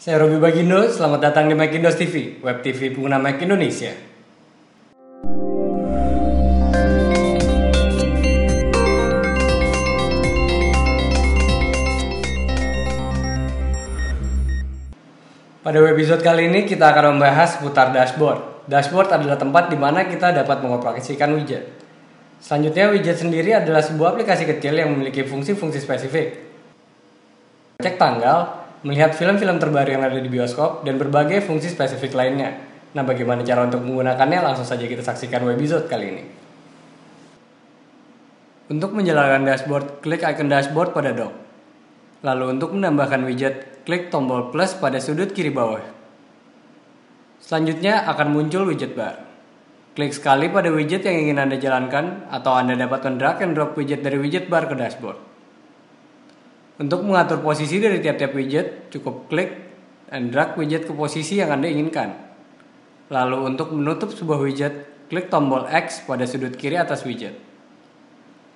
Saya Robi Bagindo, selamat datang di Macindos TV, web TV pengguna Mac Indonesia. Pada episode kali ini kita akan membahas seputar dashboard. Dashboard adalah tempat di mana kita dapat mengoperasikan widget. Selanjutnya, widget sendiri adalah sebuah aplikasi kecil yang memiliki fungsi-fungsi spesifik. Cek tanggal, melihat film-film terbaru yang ada di bioskop, dan berbagai fungsi spesifik lainnya. Nah, bagaimana cara untuk menggunakannya? Langsung saja kita saksikan webisode kali ini. Untuk menjalankan dashboard, klik icon dashboard pada dock. Lalu untuk menambahkan widget, klik tombol plus pada sudut kiri bawah. Selanjutnya akan muncul widget bar. Klik sekali pada widget yang ingin Anda jalankan atau Anda dapat mendrag and drop widget dari widget bar ke dashboard. Untuk mengatur posisi dari tiap-tiap widget, cukup klik and drag widget ke posisi yang Anda inginkan. Lalu untuk menutup sebuah widget, klik tombol X pada sudut kiri atas widget.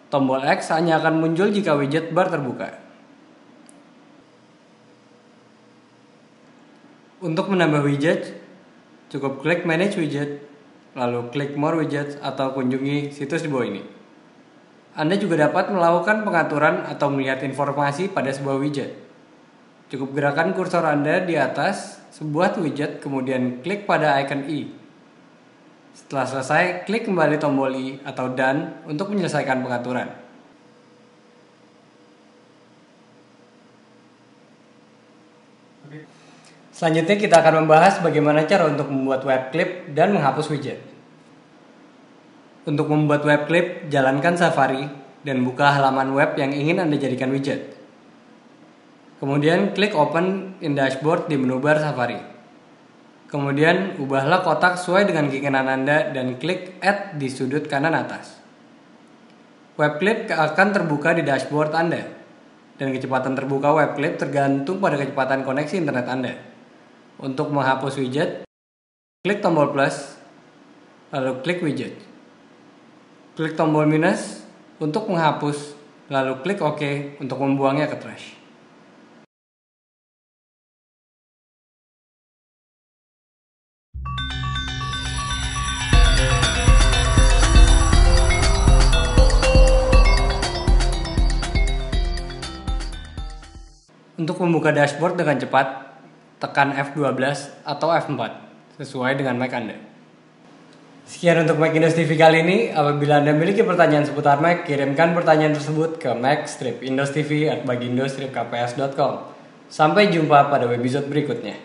Tombol X hanya akan muncul jika widget bar terbuka. Untuk menambah widget, cukup klik Manage Widget, lalu klik More Widgets atau kunjungi situs di bawah ini. Anda juga dapat melakukan pengaturan atau melihat informasi pada sebuah widget. Cukup gerakan kursor Anda di atas sebuah widget, kemudian klik pada icon i. Setelah selesai, klik kembali tombol i atau done untuk menyelesaikan pengaturan. Selanjutnya kita akan membahas bagaimana cara untuk membuat web clip dan menghapus widget. Untuk membuat web clip, jalankan Safari dan buka halaman web yang ingin Anda jadikan widget. Kemudian klik Open in Dashboard di menu bar Safari. Kemudian ubahlah kotak sesuai dengan keinginan Anda dan klik Add di sudut kanan atas. Web clip akan terbuka di dashboard Anda. Dan kecepatan terbuka web clip tergantung pada kecepatan koneksi internet Anda. Untuk menghapus widget, klik tombol plus, lalu klik widget. Klik tombol minus untuk menghapus, lalu klik OK untuk membuangnya ke trash. Untuk membuka dashboard dengan cepat, tekan F12 atau F4 sesuai dengan Mac Anda. Sekian untuk Mac Indos TV kali ini. Apabila Anda memiliki pertanyaan seputar Mac, kirimkan pertanyaan tersebut ke macstripindostv@bagindo-kps.com. Sampai jumpa pada webisode berikutnya.